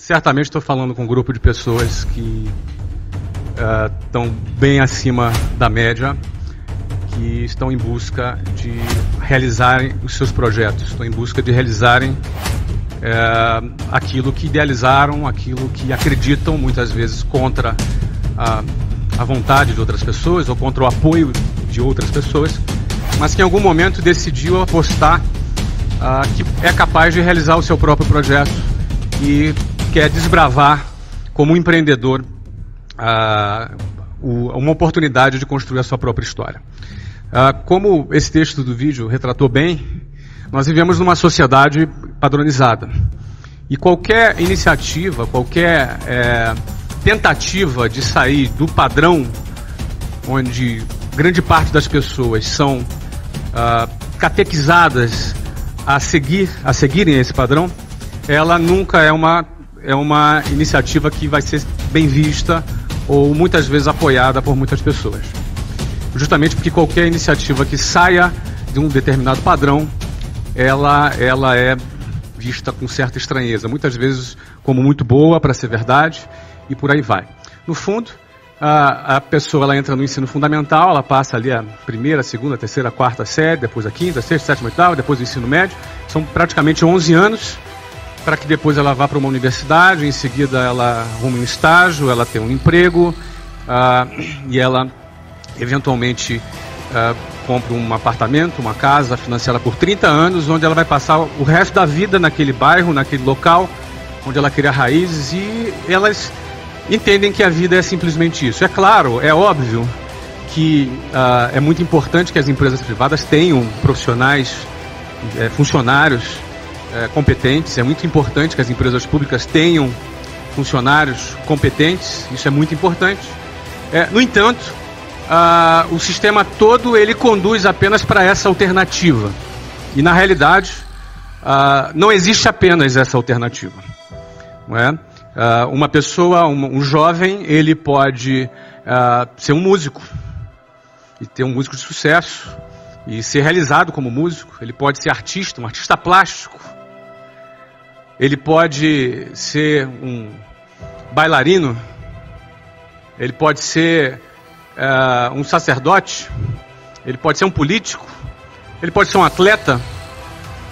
certamente estou falando com um grupo de pessoas que estão uh, bem acima da média, que estão em busca de realizarem os seus projetos, estão em busca de realizarem uh, aquilo que idealizaram, aquilo que acreditam, muitas vezes contra a, a vontade de outras pessoas ou contra o apoio de outras pessoas, mas que em algum momento decidiu apostar uh, que é capaz de realizar o seu próprio projeto e quer desbravar como empreendedor uh, uma oportunidade de construir a sua própria história. Uh, como esse texto do vídeo retratou bem, nós vivemos numa sociedade padronizada. E qualquer iniciativa, qualquer é, tentativa de sair do padrão onde grande parte das pessoas são uh, catequizadas a seguir, a seguirem esse padrão, ela nunca é uma é uma iniciativa que vai ser bem vista ou muitas vezes apoiada por muitas pessoas. Justamente porque qualquer iniciativa que saia de um determinado padrão, ela, ela é vista com certa estranheza, muitas vezes como muito boa para ser verdade e por aí vai. No fundo, a, a pessoa ela entra no ensino fundamental, ela passa ali a primeira, segunda, terceira, quarta série, depois a quinta, sexta, sétima, oitava, depois o ensino médio. São praticamente 11 anos para que depois ela vá para uma universidade, em seguida ela arrume um estágio, ela tenha um emprego uh, e ela eventualmente uh, compra um apartamento, uma casa financiada por 30 anos, onde ela vai passar o resto da vida naquele bairro, naquele local, onde ela cria raízes e elas entendem que a vida é simplesmente isso. É claro, é óbvio que uh, é muito importante que as empresas privadas tenham profissionais, eh, funcionários é, competentes. É muito importante que as empresas públicas tenham funcionários competentes. Isso é muito importante. É, no entanto, o sistema todo ele conduz apenas para essa alternativa. E na realidade, não existe apenas essa alternativa. Não é? uma pessoa, um, um, jovem, ele pode ser um músico e ter um músico de sucesso e ser realizado como músico. Ele pode ser artista, um artista plástico ele pode ser um bailarino, ele pode ser uh, um sacerdote, ele pode ser um político, ele pode ser um atleta,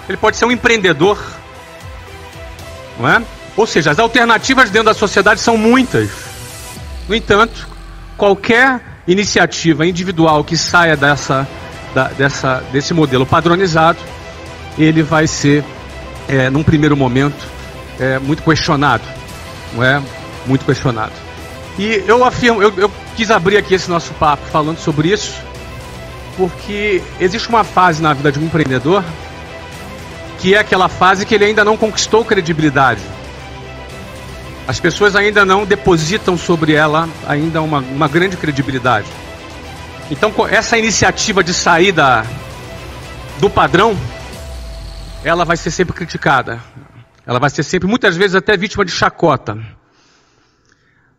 ele pode ser um empreendedor, não é? Ou seja, as alternativas dentro da sociedade são muitas. No entanto, qualquer iniciativa individual que saia dessa, da, dessa, desse modelo padronizado, ele vai ser é, num primeiro momento, é, muito questionado, não é? Muito questionado. E eu afirmo, eu, eu quis abrir aqui esse nosso papo falando sobre isso, porque existe uma fase na vida de um empreendedor que é aquela fase que ele ainda não conquistou credibilidade. As pessoas ainda não depositam sobre ela ainda uma, uma grande credibilidade. Então, essa iniciativa de saída do padrão ela vai ser sempre criticada. Ela vai ser sempre, muitas vezes, até vítima de chacota.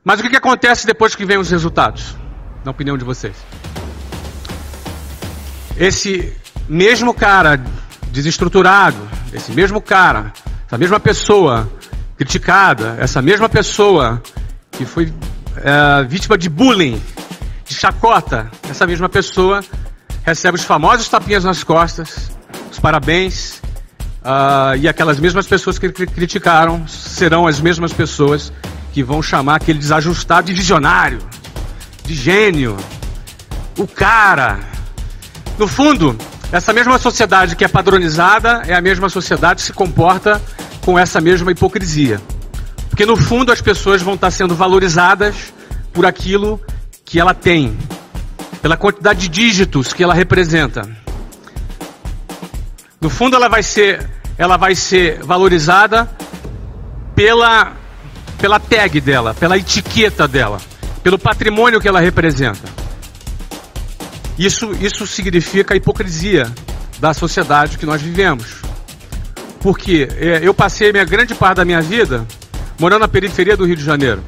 Mas o que, que acontece depois que vem os resultados? Na opinião de vocês. Esse mesmo cara desestruturado, esse mesmo cara, essa mesma pessoa criticada, essa mesma pessoa que foi é, vítima de bullying, de chacota, essa mesma pessoa recebe os famosos tapinhas nas costas, os parabéns, Uh, e aquelas mesmas pessoas que criticaram serão as mesmas pessoas que vão chamar aquele desajustado de visionário, de gênio, o cara. No fundo, essa mesma sociedade que é padronizada é a mesma sociedade que se comporta com essa mesma hipocrisia. Porque no fundo as pessoas vão estar sendo valorizadas por aquilo que ela tem, pela quantidade de dígitos que ela representa. No fundo, ela vai ser, ela vai ser valorizada pela, pela tag dela, pela etiqueta dela, pelo patrimônio que ela representa. Isso, isso significa a hipocrisia da sociedade que nós vivemos. Porque é, eu passei minha grande parte da minha vida morando na periferia do Rio de Janeiro.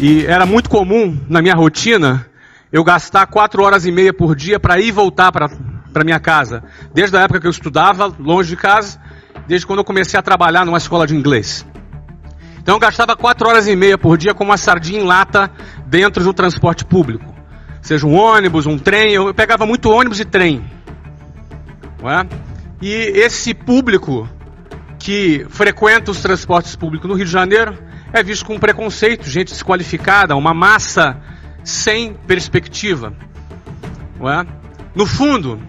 E era muito comum na minha rotina eu gastar quatro horas e meia por dia para ir e voltar para para minha casa, desde a época que eu estudava longe de casa, desde quando eu comecei a trabalhar numa escola de inglês. Então eu gastava quatro horas e meia por dia com uma sardinha em lata dentro do transporte público. Seja um ônibus, um trem, eu pegava muito ônibus e trem. É? E esse público que frequenta os transportes públicos no Rio de Janeiro é visto com preconceito, gente desqualificada, uma massa sem perspectiva. É? No fundo,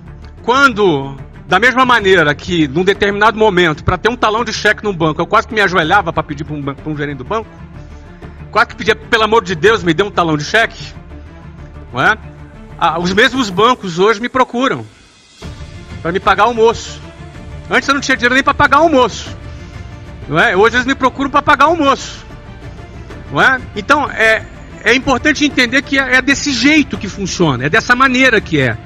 quando, da mesma maneira que num determinado momento, para ter um talão de cheque no banco, eu quase que me ajoelhava para pedir para um, um, gerente do banco, quase que pedia, pelo amor de Deus, me dê um talão de cheque. É? Ah, os mesmos bancos hoje me procuram para me pagar almoço. Antes eu não tinha dinheiro nem para pagar almoço. Não é? Hoje eles me procuram para pagar almoço. Não é? Então é, é importante entender que é, é desse jeito que funciona, é dessa maneira que é.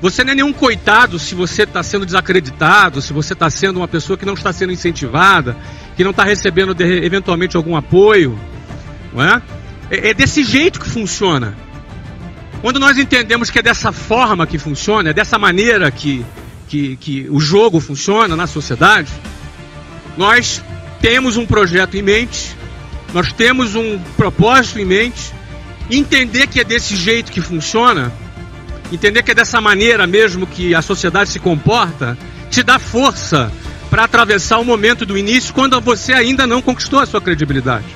Você não é nenhum coitado se você está sendo desacreditado, se você está sendo uma pessoa que não está sendo incentivada, que não está recebendo de, eventualmente algum apoio. Não é? é? É desse jeito que funciona. Quando nós entendemos que é dessa forma que funciona, é dessa maneira que, que, que o jogo funciona na sociedade, nós temos um projeto em mente, nós temos um propósito em mente, entender que é desse jeito que funciona, entender que é dessa maneira mesmo que a sociedade se comporta, te dá força para atravessar o momento do início quando você ainda não conquistou a sua credibilidade.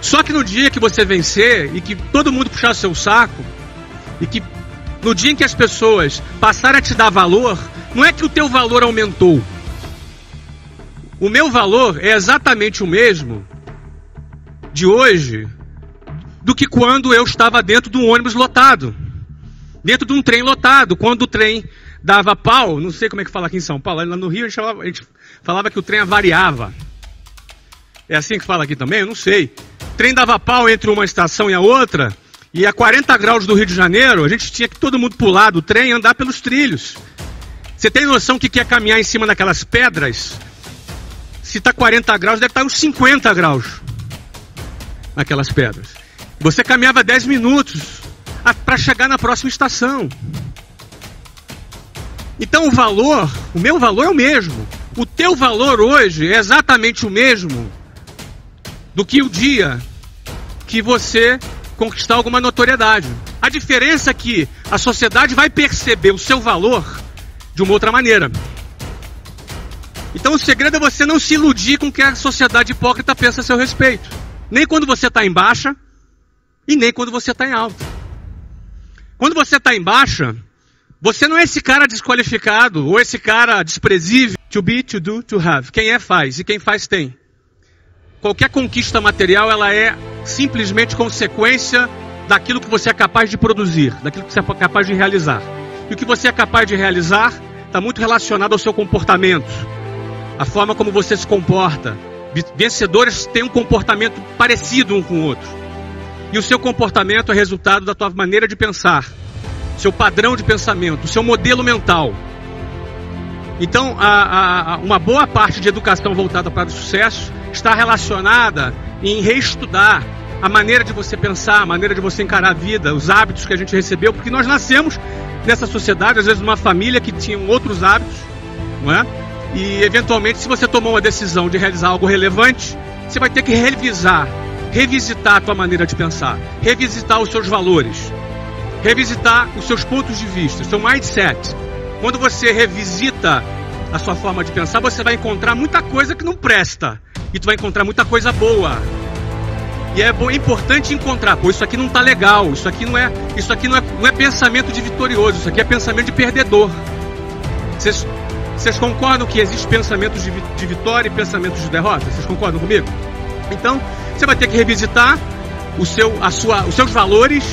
Só que no dia que você vencer e que todo mundo puxar seu saco, e que no dia em que as pessoas passarem a te dar valor, não é que o teu valor aumentou. O meu valor é exatamente o mesmo de hoje do que quando eu estava dentro de um ônibus lotado, dentro de um trem lotado, quando o trem dava pau, não sei como é que fala aqui em São Paulo, lá no Rio a gente falava, a gente falava que o trem avariava. É assim que fala aqui também? Eu não sei trem dava pau entre uma estação e a outra, e a 40 graus do Rio de Janeiro, a gente tinha que todo mundo pular do trem e andar pelos trilhos. Você tem noção que quer caminhar em cima daquelas pedras? Se está 40 graus, deve estar tá uns 50 graus naquelas pedras. Você caminhava 10 minutos para chegar na próxima estação. Então o valor, o meu valor é o mesmo. O teu valor hoje é exatamente o mesmo do que o dia que você conquistar alguma notoriedade. A diferença é que a sociedade vai perceber o seu valor de uma outra maneira. Então o segredo é você não se iludir com o que a sociedade hipócrita pensa a seu respeito. Nem quando você está em baixa e nem quando você está em alta. Quando você está em baixa, você não é esse cara desqualificado ou esse cara desprezível. To be, to do, to have. Quem é faz e quem faz tem. Qualquer conquista material ela é simplesmente consequência daquilo que você é capaz de produzir, daquilo que você é capaz de realizar. E o que você é capaz de realizar está muito relacionado ao seu comportamento, a forma como você se comporta. Vencedores têm um comportamento parecido um com o outro. E o seu comportamento é resultado da tua maneira de pensar, seu padrão de pensamento, seu modelo mental. Então, a, a, uma boa parte de educação voltada para o sucesso está relacionada em reestudar a maneira de você pensar, a maneira de você encarar a vida, os hábitos que a gente recebeu, porque nós nascemos nessa sociedade, às vezes numa família que tinha outros hábitos, não é? E eventualmente, se você tomou uma decisão de realizar algo relevante, você vai ter que revisar, revisitar a tua maneira de pensar, revisitar os seus valores, revisitar os seus pontos de vista, o seu mindset. Quando você revisita a sua forma de pensar, você vai encontrar muita coisa que não presta e tu vai encontrar muita coisa boa. E é importante encontrar, pô, isso aqui não tá legal, isso aqui não é, isso aqui não é, não é pensamento de vitorioso, isso aqui é pensamento de perdedor. Vocês, vocês concordam que existe pensamentos de vitória e pensamentos de derrota? Vocês concordam comigo? Então, você vai ter que revisitar o seu, a sua, os seus valores,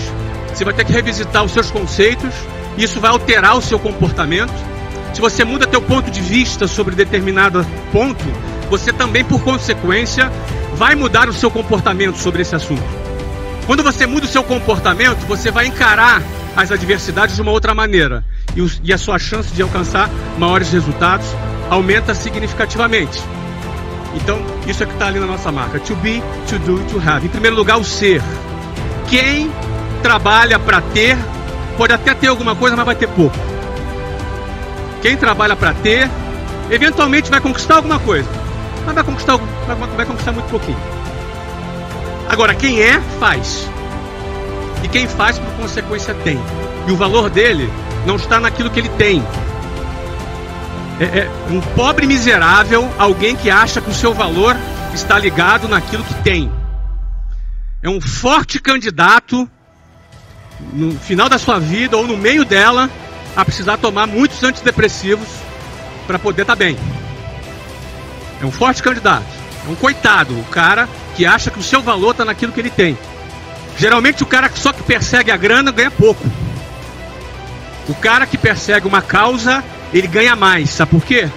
você vai ter que revisitar os seus conceitos, isso vai alterar o seu comportamento. Se você muda teu ponto de vista sobre determinado ponto, você também, por consequência, vai mudar o seu comportamento sobre esse assunto. Quando você muda o seu comportamento, você vai encarar as adversidades de uma outra maneira. E, a sua chance de alcançar maiores resultados aumenta significativamente. Então, isso é que está ali na nossa marca: to be, to do, to have. Em primeiro lugar, o ser. Quem trabalha para ter, pode até ter alguma coisa, mas vai ter pouco. Quem trabalha para ter, eventualmente vai conquistar alguma coisa mas vai conquistar, vai, conquistar muito pouquinho. Agora, quem é, faz. E quem faz, por consequência, tem. E o valor dele não está naquilo que ele tem. É, é um pobre miserável, alguém que acha que o seu valor está ligado naquilo que tem. É um forte candidato no final da sua vida ou no meio dela a precisar tomar muitos antidepressivos para poder estar tá bem. É um forte candidato. É um coitado, o cara que acha que o seu valor está naquilo que ele tem. Geralmente o cara só que persegue a grana ganha pouco. O cara que persegue uma causa, ele ganha mais. Sabe por quê?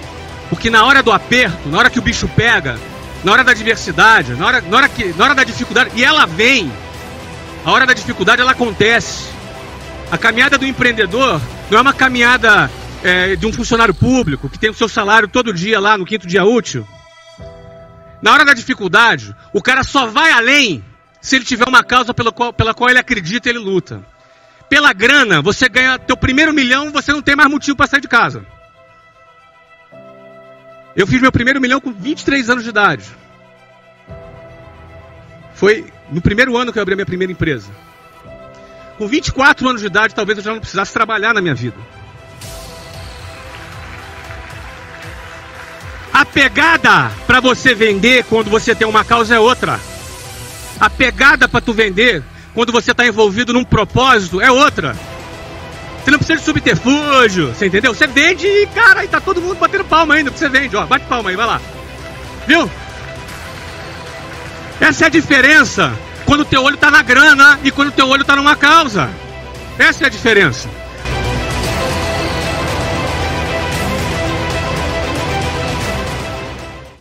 Porque na hora do aperto, na hora que o bicho pega, na hora da diversidade, na hora, na hora, que, na hora da dificuldade, e ela vem, a hora da dificuldade ela acontece. A caminhada do empreendedor não é uma caminhada é, de um funcionário público que tem o seu salário todo dia lá no quinto dia útil. Na hora da dificuldade, o cara só vai além se ele tiver uma causa pela qual, pela qual ele acredita e ele luta. Pela grana, você ganha teu primeiro milhão, você não tem mais motivo para sair de casa. Eu fiz meu primeiro milhão com 23 anos de idade. Foi no primeiro ano que eu abri a minha primeira empresa. Com 24 anos de idade, talvez eu já não precisasse trabalhar na minha vida. A pegada para você vender quando você tem uma causa é outra. A pegada para tu vender quando você está envolvido num propósito é outra. Você não precisa de subterfúgio, você entendeu? Você vende e, cara, aí tá todo mundo batendo palma ainda, porque você vende, ó, bate palma aí, vai lá. Viu? Essa é a diferença quando o teu olho tá na grana e quando o teu olho tá numa causa. Essa é a diferença.